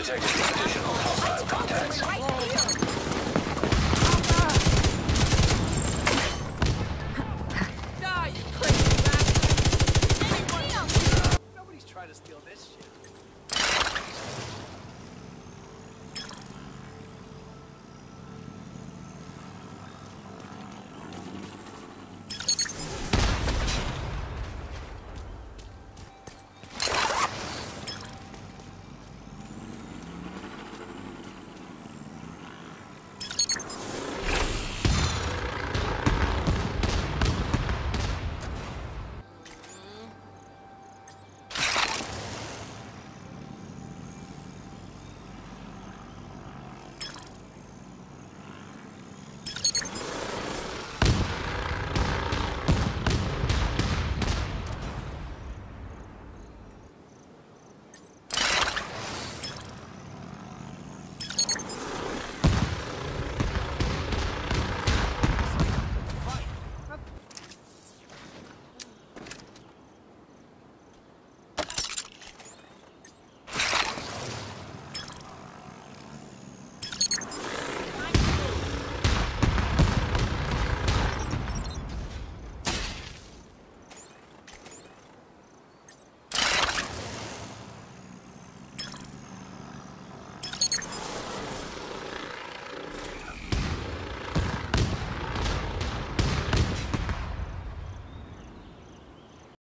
Detected additional hostile contacts.